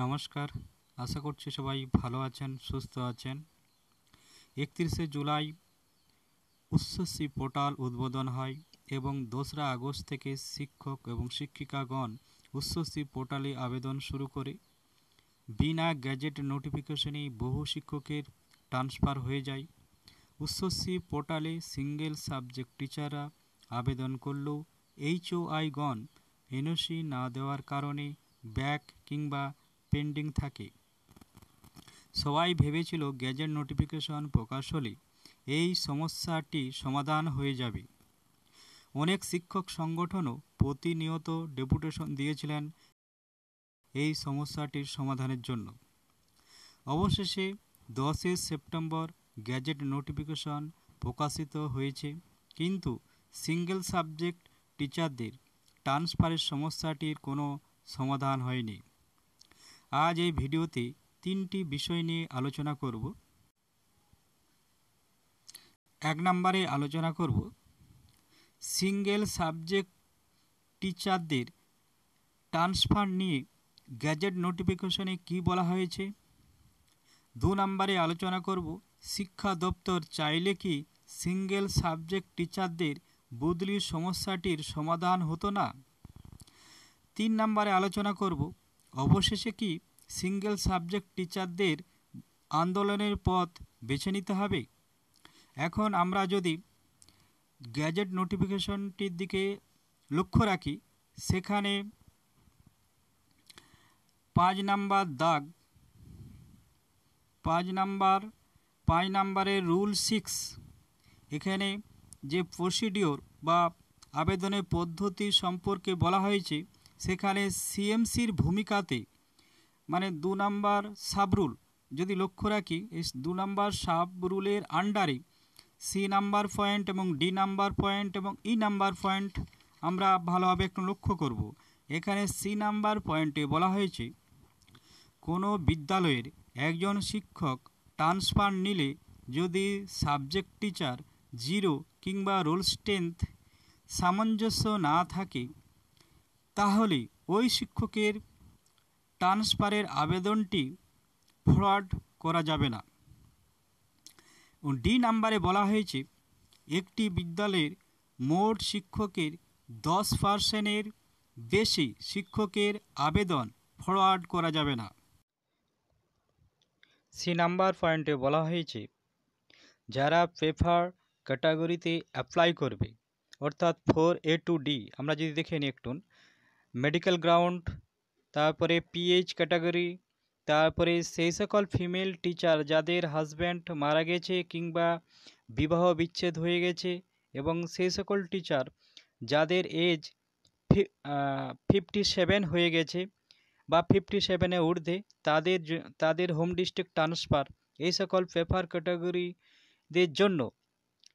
নমস্কার। আশা করছি সবাই ভালো আছেন, সুস্থ আছেন। একত্রিশে জুলাই উচ্চশ্রী পোর্টাল উদ্বোধন হয় এবং দোসরা আগস্ট থেকে শিক্ষক এবং শিক্ষিকাগণ উচ্চশ্রী পোর্টালে আবেদন শুরু করে। বিনা গ্যাজেট নোটিফিকেশনেই বহু শিক্ষকের ট্রান্সফার হয়ে যায়। উচ্চশ্রী পোর্টালে সিঙ্গেল সাবজেক্ট টিচাররা আবেদন করলেও এইচওআইগণ এনওসি না দেওয়ার কারণে ব্যাক কিংবা পেন্ডিং থাকে। সবাই ভেবেছিল গ্যাজেট নোটিফিকেশন প্রকাশ হলে এই সমস্যাটি সমাধান হয়ে যাবে। অনেক শিক্ষক সংগঠনও প্রতিনিয়ত ডেপুটেশন দিয়েছিলেন এই সমস্যাটির সমাধানের জন্য। অবশেষে দশই সেপ্টেম্বর গ্যাজেট নোটিফিকেশন প্রকাশিত হয়েছে, কিন্তু সিঙ্গেল সাবজেক্ট টিচারদের ট্রান্সফারের সমস্যাটির কোনো সমাধান হয়নি। আজ এই ভিডিওতে তিনটি বিষয় নিয়ে আলোচনা করব। এক নম্বরে আলোচনা করব, সিঙ্গেল সাবজেক্ট টিচারদের ট্রান্সফার নিয়ে গ্যাজেট নোটিফিকেশনে কি বলা হয়েছে। দু নম্বরে আলোচনা করব, শিক্ষা দপ্তর চাইলে কি সিঙ্গেল সাবজেক্ট টিচারদের বদলির সমস্যাটির সমাধান হতো না। তিন নম্বরে আলোচনা করব অবশেষে কি সিঙ্গেল সাবজেক্ট টিচারদের আন্দোলনের পথ বেছে নিতে হবে? এখন আমরা যদি গ্যাজেট নোটিফিকেশনটির দিকে লক্ষ্য রাখি, সেখানে পাঁচ নাম্বার দাগ, পাঁচ নাম্বার, পাঁচ নাম্বারের রুল সিক্স এখানে যে প্রসিডিওর বা আবেদনের পদ্ধতি সম্পর্কে বলা হয়েছে সেখানে সিএমসির ভূমিকাতে মানে দু নাম্বার সাবরুল, যদি লক্ষ্য রাখি এই দু নাম্বার সাবরুলের আন্ডারে সি নাম্বার পয়েন্ট এবং ডি নাম্বার পয়েন্ট এবং ই নাম্বার পয়েন্ট আমরা ভালোভাবে একটু লক্ষ্য করব। এখানে সি নাম্বার পয়েন্টে বলা হয়েছে, কোনো বিদ্যালয়ের একজন শিক্ষক ট্রান্সফার নিলে যদি সাবজেক্ট টিচার জিরো কিংবা রোল স্ট্রেংথ সামঞ্জস্য না থাকে তাহলে ওই শিক্ষকের ট্রান্সফারের আবেদনটি ফরওয়ার্ড করা যাবে না। ডি নাম্বারে বলা হয়েছে, একটি বিদ্যালয়ের মোট শিক্ষকের দশ পার্সেন্টের বেশি শিক্ষকের আবেদন ফরওয়ার্ড করা যাবে না। সি নাম্বার পয়েন্টে বলা হয়েছে, যারা প্রেফার ক্যাটাগরিতে অ্যাপ্লাই করবে, অর্থাৎ ফোর এ টু ডি, আমরা যদি দেখে নিই একটু মেডিকেল গ্রাউন্ড তারপরে পিএইচ ক্যাটাগরি তারপরে সেই সকল ফিমেল টিচার যাদের হাজব্যান্ড মারা গেছে কিংবা বিবাহ বিচ্ছেদ হয়ে গেছে এবং সেই সকল টিচার যাদের এজ ফিফটি সেভেন হয়ে গেছে বা ফিফটি সেভেনে ঊর্ধ্বে, তাদের তাদের হোম ডিস্ট্রিক্ট ট্রান্সফার এই সকল পেপার ক্যাটাগরিদের জন্য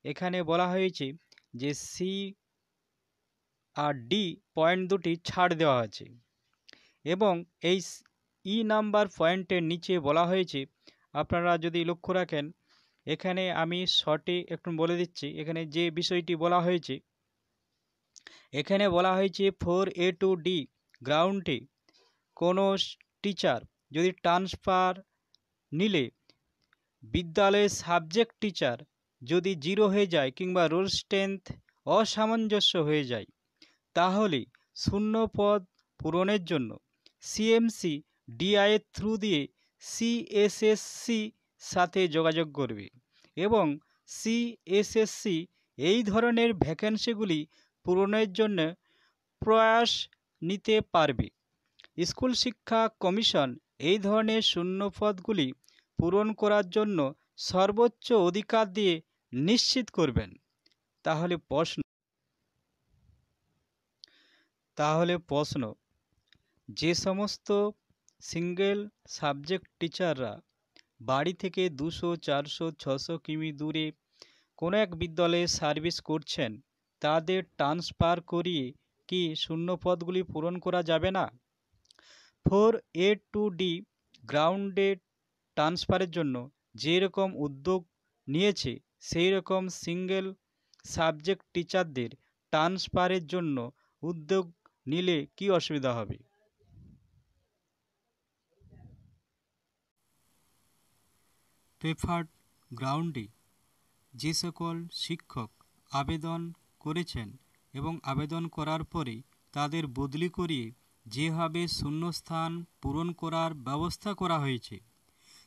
এখানে বলা হয়েছে যে সি আর ডি পয়েন্ট দুটি ছাড় দেওয়া আছে এবং এই ই নাম্বার পয়েন্টের নিচে বলা হয়েছে, আপনারা যদি লক্ষ্য রাখেন, এখানে আমি শর্টে একটু বলে দিচ্ছি, এখানে যে বিষয়টি বলা হয়েছে, এখানে বলা হয়েছে ফোর এ টু ডি গ্রাউন্ডে কোনো টিচার যদি ট্রান্সফার নিলে, বিদ্যালয়ের সাবজেক্ট টিচার যদি জিরো হয়ে যায় কিংবা রোল স্ট্রেংথ অসামঞ্জস্য হয়ে যায় তাহলে শূন্য পদ পূরণের জন্য সিএমসি ডিআইয়ের থ্রু দিয়ে সিএসএসসি সাথে যোগাযোগ করবে এবং সিএসএসসি এই ধরনের ভ্যাকেন্সিগুলি পূরণের জন্য প্রয়াস নিতে পারবে। স্কুল শিক্ষা কমিশন এই ধরনের শূন্যপদগুলি পূরণ করার জন্য সর্বোচ্চ অধিকার দিয়ে নিশ্চিত করবেন। তাহলে প্রশ্ন। তাহলে প্রশ্ন, যে সমস্ত সিঙ্গেল সাবজেক্ট টিচাররা বাড়ি থেকে দুশো, চারশো, ছশো কিমি দূরে কোনো এক বিদ্যালয়ে সার্ভিস করছেন, তাদের ট্রান্সফার করিয়ে কি শূন্য পদগুলি পূরণ করা যাবে না? ফোর এ টু ডি গ্রাউন্ডে ট্রান্সফারের জন্য যেরকম উদ্যোগ নিয়েছে সেই রকম সিঙ্গেল সাবজেক্ট টিচারদের ট্রান্সফারের জন্য উদ্যোগ নিলে কি অসুবিধা হবে? প্রেফার্ড গ্রাউন্ডে যে সকল শিক্ষক আবেদন করেছেন এবং আবেদন করার পরে তাদের বদলি করিয়ে যেভাবে শূন্যস্থান পূরণ করার ব্যবস্থা করা হয়েছে,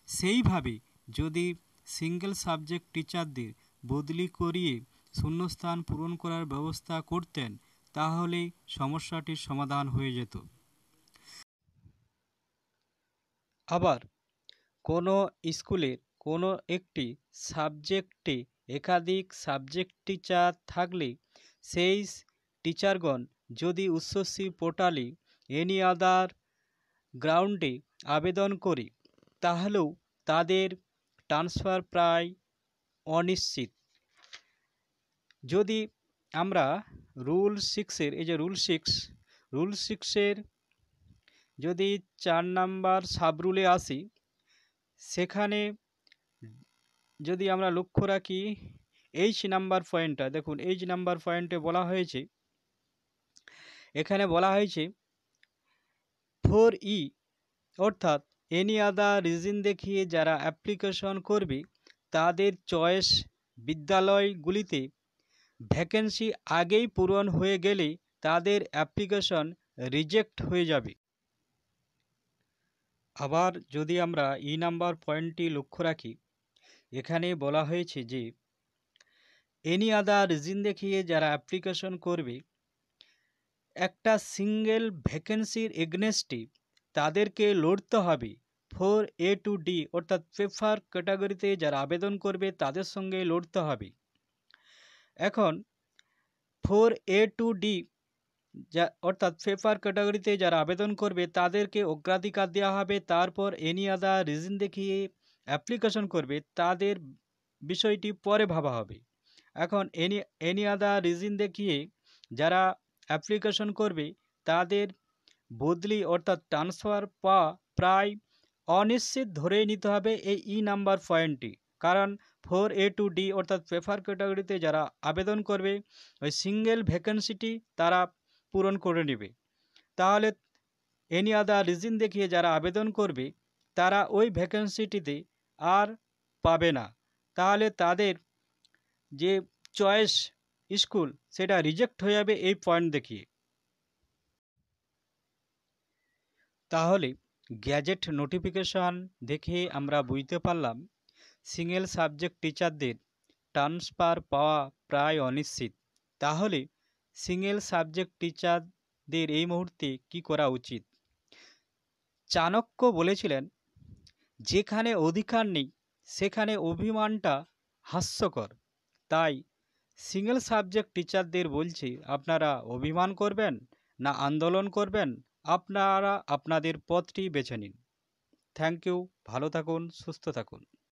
সেইভাবে যদি সিঙ্গেল সাবজেক্ট টিচারদের বদলি করিয়ে শূন্যস্থান পূরণ করার ব্যবস্থা করতেন তাহলে সমস্যাটির সমাধান হয়ে যেত। আবার, কোনো স্কুলের কোনো একটি সাবজেক্টে একাধিক সাবজেক্ট টিচার থাকলে সেই টিচারগণ যদি উচ্চশ্রী পোর্টালে এনি আদার গ্রাউন্ডে আবেদন করে, তাহলেও তাদের ট্রান্সফার প্রায় অনিশ্চিত। যদি আমরা রুল সিক্সের এই যে রুল সিক্স, রুল সিক্সের যদি চার নাম্বার সাবরুলে আসি, সেখানে যদি আমরা লক্ষ্য রাখি এইচ নাম্বার পয়েন্টটা দেখুন এইচ নাম্বার পয়েন্টে বলা হয়েছে, এখানে বলা হয়েছে ফোর ই অর্থাৎ এনি আদার রিজন দেখিয়ে যারা অ্যাপ্লিকেশন করবে, তাদের চয়েস বিদ্যালয়গুলিতে ভ্যাকেন্সি আগেই পূরণ হয়ে গেলে তাদের অ্যাপ্লিকেশন রিজেক্ট হয়ে যাবে। আবার যদি আমরা ই নাম্বার পয়েন্টটি লক্ষ্য রাখি, এখানে বলা হয়েছে যে এনি আদার রিজিন দেখিয়ে যারা অ্যাপ্লিকেশন করবে, একটা সিঙ্গেল ভ্যাকেন্সির এগনেস্টে তাদেরকে লড়তে হবে। ফোর এ টু ডি অর্থাৎ প্রেফার ক্যাটাগরিতে যারা আবেদন করবে, তাদের সঙ্গে লড়তে হবে। এখন ফোর এ টু ডি যা, অর্থাৎ পেপার ক্যাটাগরিতে যারা আবেদন করবে, তাদেরকে অগ্রাধিকার দেওয়া হবে। তারপর এনি আদার রিজন দেখিয়ে অ্যাপ্লিকেশন করবে, তাদের বিষয়টি পরে ভাবা হবে। এখন এনি এনি আদার রিজন দেখিয়ে যারা অ্যাপ্লিকেশন করবে, তাদের বদলি অর্থাৎ ট্রান্সফার পাওয়া প্রায় অনিশ্চিত ধরেই নিতে হবে এই ই নাম্বার পয়েন্টটি কারণ ফোর এ টু ডি অর্থাৎ প্রেফার ক্যাটাগরিতে যারা আবেদন করবে, ওই সিঙ্গেল ভ্যাকেন্সিটি তারা পূরণ করে নেবে। তাহলে এনি আদার রিজন দেখিয়ে যারা আবেদন করবে, তারা ওই ভ্যাকেন্সিটিতে আর পাবে না। তাহলে তাদের যে চয়েস স্কুল সেটা রিজেক্ট হয়ে যাবে এই পয়েন্ট দেখিয়ে। তাহলে গ্যাজেট নোটিফিকেশান দেখে আমরা বুঝতে পারলাম সিঙ্গেল সাবজেক্ট টিচারদের ট্রান্সফার পাওয়া প্রায় অনিশ্চিত। তাহলে সিঙ্গেল সাবজেক্ট টিচারদের এই মুহূর্তে কি করা উচিত? চাণক্য বলেছিলেন, যেখানে অধিকার নেই, সেখানে অভিমানটা হাস্যকর। তাই সিঙ্গেল সাবজেক্ট টিচারদের বলছি, আপনারা অভিমান করবেন না আন্দোলন করবেন, আপনারা আপনাদের পথটি বেছে নিন। থ্যাংক ইউ, ভালো থাকুন, সুস্থ থাকুন।